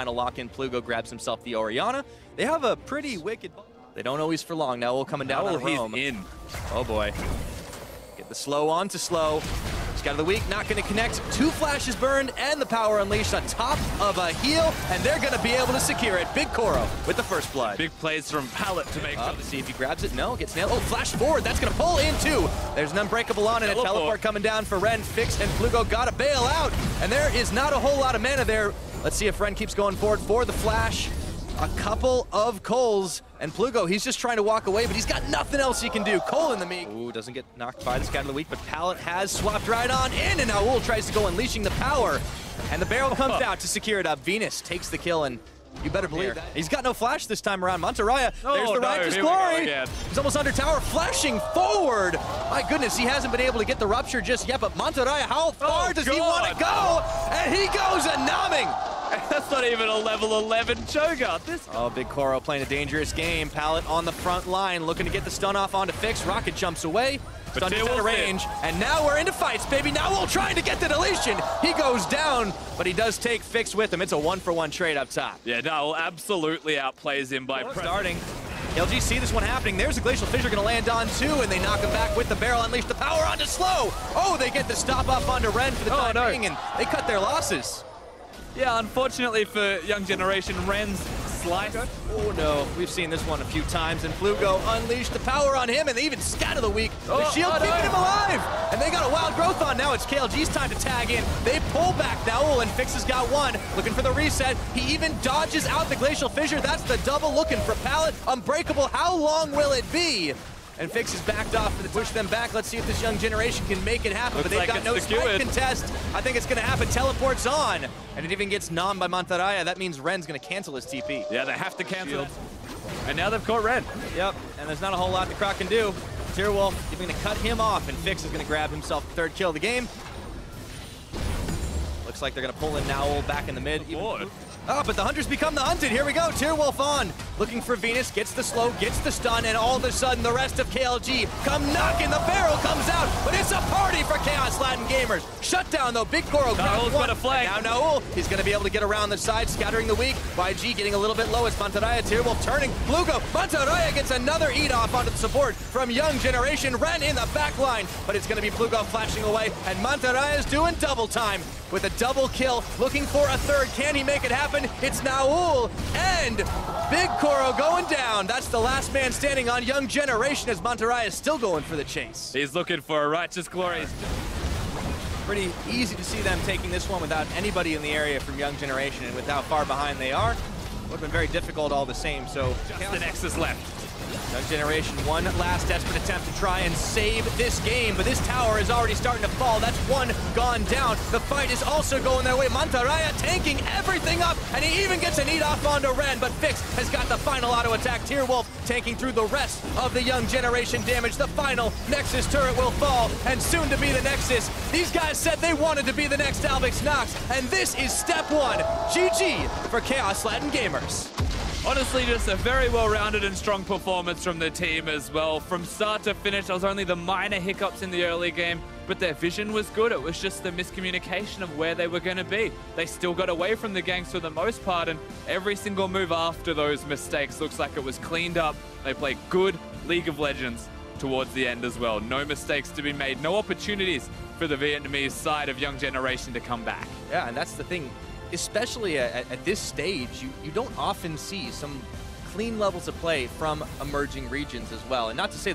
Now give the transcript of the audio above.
Final lock in, Plugo grabs himself the Orianna. They have a pretty wicked... They don't always for long. Now we'll coming down on he's Rome. in. Oh boy. Get the slow on to slow. Scout of the week, not going to connect. Two flashes burned and the power unleashed on top of a heal, and they're going to be able to secure it. Big Koro with the first blood. Big plays from Pallet to make Up sure to see if he grabs it. No, gets nailed. Oh, flash forward. That's going to pull in too. There's an unbreakable on and a Teleport. teleport coming down for Ren. Fix and Plugo got to bail out. And there is not a whole lot of mana there. Let's see if Ren keeps going forward for the flash. A couple of Coles. And Plugo, he's just trying to walk away, but he's got nothing else he can do. Cole in the meat. Ooh, doesn't get knocked by the scout of the week, but Pallet has swapped right on in, and now Wool tries to go unleashing the power. And the barrel comes out to secure it up. Venus takes the kill, and you better believe that. He's got no flash this time around. Monteraya, Oh, there's the no, righteous here we go glory. He's almost under tower, flashing forward. My goodness, he hasn't been able to get the rupture just yet, but Monteraya, how far Oh, does he want to go? And he goes a numbing. That's not even a level 11 Cho'Gath. This Oh, Big Koro playing a dangerous game. Pallet on the front line, looking to get the stun off onto Fix. Rocket jumps away. But Stun is out of range. And now we're into fights, baby. Now we'll trying to get the deletion. He goes down, but he does take Fix with him. It's a one-for-one trade up top. Yeah, no, absolutely outplays him by. Starting. LG see this one happening. There's a Glacial Fissure going to land on two, and they knock him back with the barrel. Unleash the power onto Slow. Oh, they get the stop off onto Ren for the Oh, time no. being, and they cut their losses. Yeah, unfortunately for Young Generation, Ren's slice. Oh no, we've seen this one a few times, and Plugo unleashed the power on him, and they even scatter the weak. The Oh, shield oh, no. keeping him alive, and they got a wild growth on. Now it's KLG's time to tag in. They pull back now, oh, and Fix has got one, looking for the reset. He even dodges out the Glacial Fissure. That's the double looking for Pallet. Unbreakable, how long will it be? And Fix is backed off to push them back. Let's see if this young generation can make it happen. Looks but they've like got it's no secured. strike contest. I think it's going to happen. Teleports on, and it even gets nommed by Monteraya. That means Ren's going to cancel his TP. Yeah, they have to cancel. it. And now they've caught Ren. Yep, and there's not a whole lot the Croc can do. Wolf is going to cut him off, and Fix is going to grab himself the third kill of the game. Looks like they're going to pull in Naul back in the mid. Even- Lord. Oh, but the hunters become the hunted. Here we go. Wolf on. Looking for Venus, gets the slow, gets the stun, and all of a sudden the rest of KLG come knocking. The barrel comes out, but it's a party for Kaos Latin Gamers. Shut down though. Big Koro one. got a flag. And Now Naul, he's going to be able to get around the side, scattering the weak. YG getting a little bit low as Monteraya. Wolf turning. Plugo. Monteraya gets another eat off onto the support from Young Generation. Ren in the back line, but it's going to be Plugo flashing away, and Monteraya is doing double time with a double kill, looking for a third. Can he make it happen? It's Naul and Big Koro going down. That's the last man standing on Young Generation as Monteraya is still going for the chase. He's looking for a righteous glory. Pretty easy to see them taking this one without anybody in the area from Young Generation and with how far behind they are. Would have been very difficult all the same, so Just the Nexus left. Young Generation, one last desperate attempt to try and save this game, but this tower is already starting to fall. That's one gone down. The fight is also going their way. Monteraya tanking everything up, and he even gets a eat off onto Ren, but Fix has got the final auto attack. Wolf tanking through the rest of the Young Generation damage. The final Nexus turret will fall, and soon to be the Nexus. These guys said they wanted to be the next Albus NoX, and this is step one. GG for Kaos Latin Gamers. Honestly, just a very well-rounded and strong performance from the team as well. From start to finish, there was only the minor hiccups in the early game, but their vision was good. It was just the miscommunication of where they were going to be. They still got away from the gangs for the most part, and every single move after those mistakes looks like it was cleaned up. They played good League of Legends towards the end as well. No mistakes to be made, no opportunities for the Vietnamese side of Young Generation to come back. Yeah, and that's the thing. Especially at, at this stage, you, you don't often see some clean levels of play from emerging regions as well. And not to say